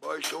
Boy, seu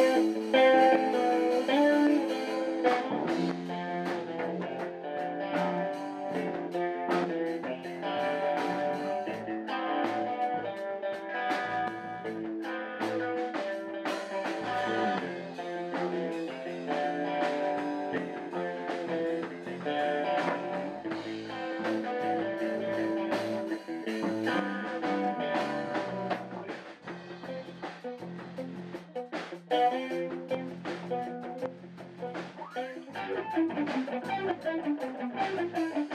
Thank you.